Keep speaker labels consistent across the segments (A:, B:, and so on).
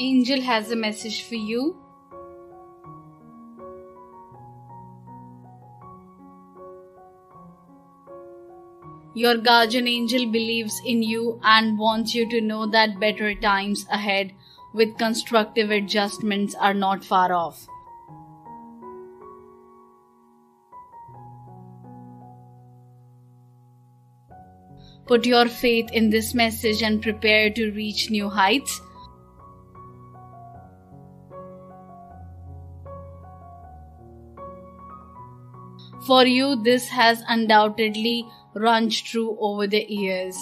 A: Angel has a message for you. Your guardian angel believes in you and wants you to know that better times ahead with constructive adjustments are not far off. Put your faith in this message and prepare to reach new heights. For you, this has undoubtedly run true over the years.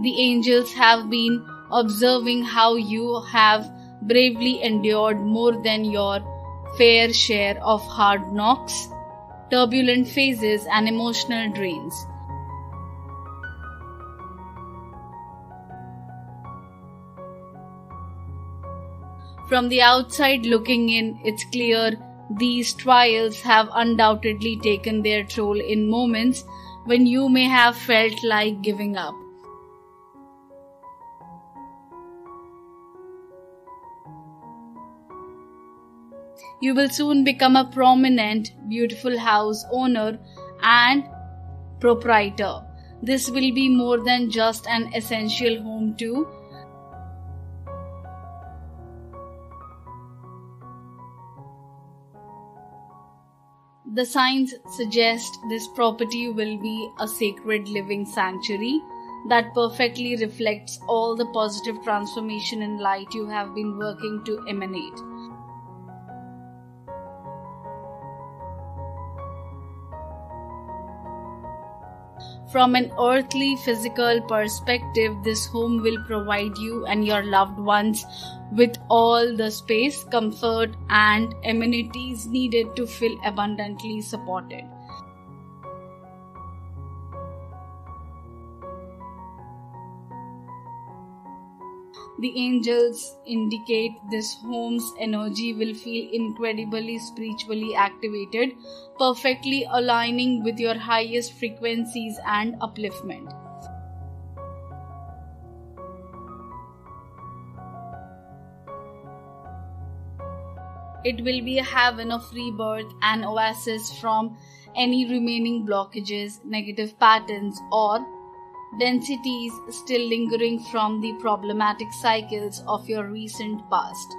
A: The angels have been observing how you have bravely endured more than your fair share of hard knocks, turbulent phases, and emotional drains. From the outside looking in, it's clear these trials have undoubtedly taken their toll in moments when you may have felt like giving up. You will soon become a prominent, beautiful house owner and proprietor. This will be more than just an essential home, too. The signs suggest this property will be a sacred living sanctuary that perfectly reflects all the positive transformation and light you have been working to emanate. From an earthly physical perspective, this home will provide you and your loved ones with all the space, comfort, and amenities needed to feel abundantly supported. The angels indicate this home's energy will feel incredibly spiritually activated, perfectly aligning with your highest frequencies and upliftment. It will be a haven of rebirth and oasis from any remaining blockages, negative patterns, or densities still lingering from the problematic cycles of your recent past.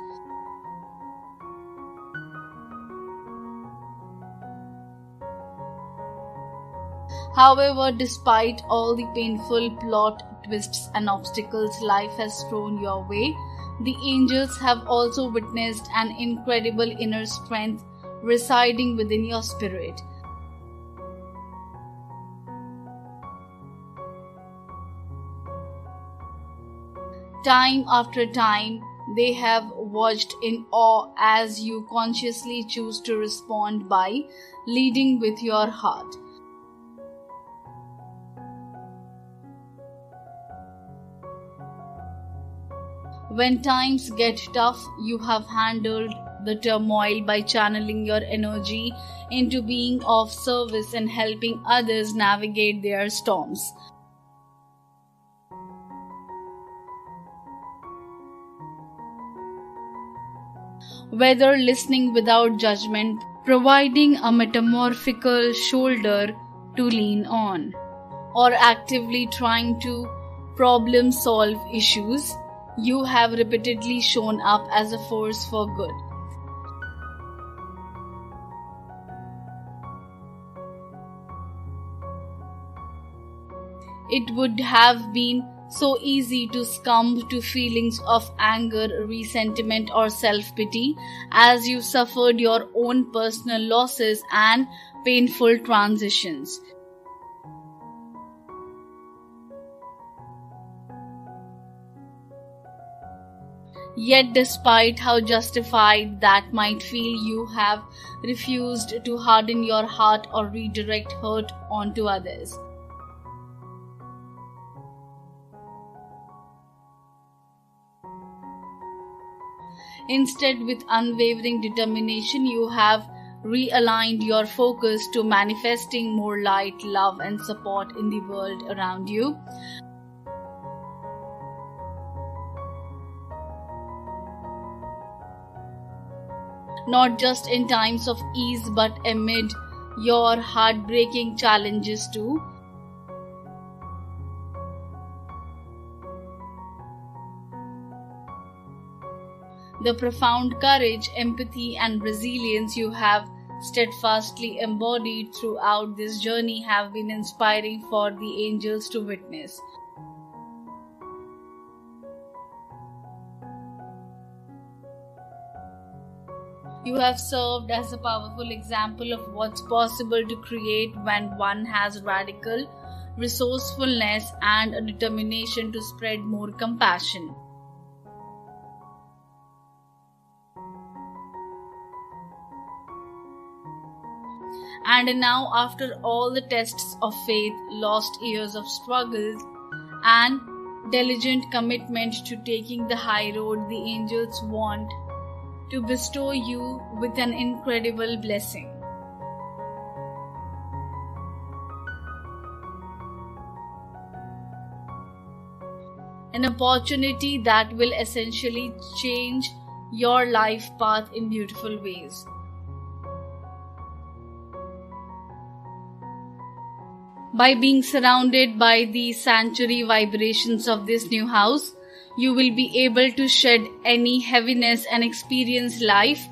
A: However, despite all the painful plot twists and obstacles life has thrown your way, the angels have also witnessed an incredible inner strength residing within your spirit Time after time, they have watched in awe as you consciously choose to respond by leading with your heart. When times get tough, you have handled the turmoil by channeling your energy into being of service and helping others navigate their storms. Whether listening without judgment, providing a metamorphical shoulder to lean on, or actively trying to problem solve issues, you have repeatedly shown up as a force for good. It would have been so easy to succumb to feelings of anger, resentment, or self pity as you suffered your own personal losses and painful transitions. Yet, despite how justified that might feel, you have refused to harden your heart or redirect hurt onto others. Instead, with unwavering determination, you have realigned your focus to manifesting more light, love, and support in the world around you. Not just in times of ease, but amid your heartbreaking challenges too. The profound courage, empathy, and resilience you have steadfastly embodied throughout this journey have been inspiring for the angels to witness. You have served as a powerful example of what's possible to create when one has radical resourcefulness and a determination to spread more compassion. And now, after all the tests of faith, lost years of struggles, and diligent commitment to taking the high road, the angels want to bestow you with an incredible blessing. An opportunity that will essentially change your life path in beautiful ways. By being surrounded by the sanctuary vibrations of this new house, you will be able to shed any heaviness and experience life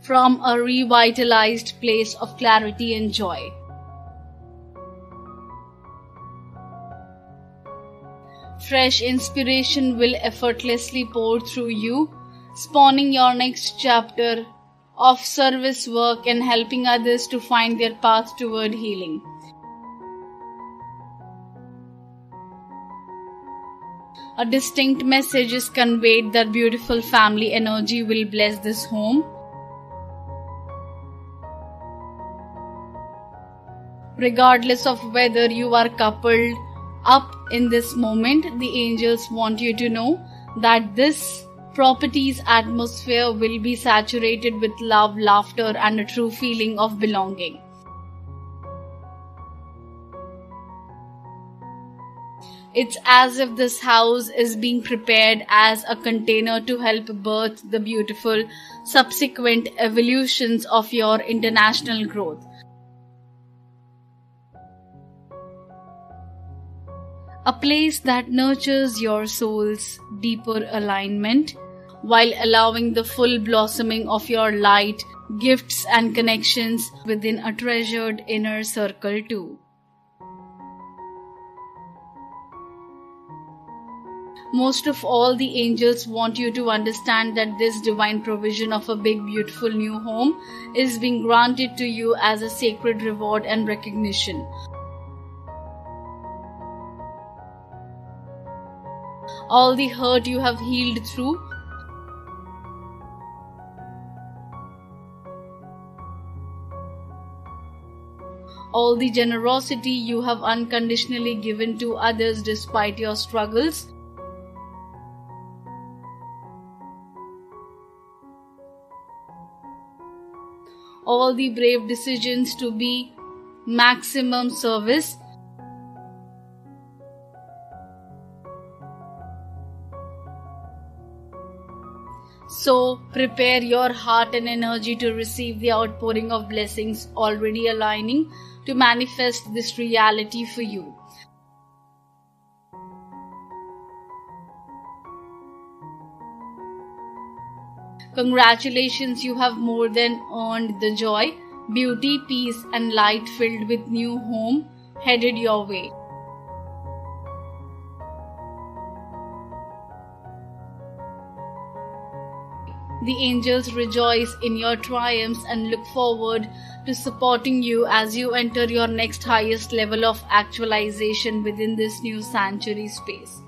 A: from a revitalized place of clarity and joy. Fresh inspiration will effortlessly pour through you, spawning your next chapter of service work and helping others to find their path toward healing. A distinct message is conveyed that beautiful family energy will bless this home. Regardless of whether you are coupled up in this moment, the angels want you to know that this property's atmosphere will be saturated with love, laughter, and a true feeling of belonging. It's as if this house is being prepared as a container to help birth the beautiful subsequent evolutions of your international growth. A place that nurtures your soul's deeper alignment while allowing the full blossoming of your light, gifts, and connections within a treasured inner circle, too. Most of all, the angels want you to understand that this divine provision of a big, beautiful new home is being granted to you as a sacred reward and recognition. All the hurt you have healed through all the generosity you have unconditionally given to others despite your struggles, all the brave decisions to be maximum service. So prepare your heart and energy to receive the outpouring of blessings already aligning to manifest this reality for you. Congratulations, you have more than earned the joy, beauty, peace, and light filled with new home headed your way. The angels rejoice in your triumphs and look forward to supporting you as you enter your next highest level of actualization within this new sanctuary space.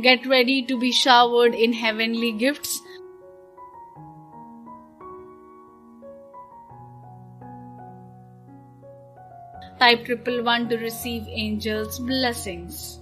A: Get ready to be showered in heavenly gifts. Type triple one to receive angels' blessings.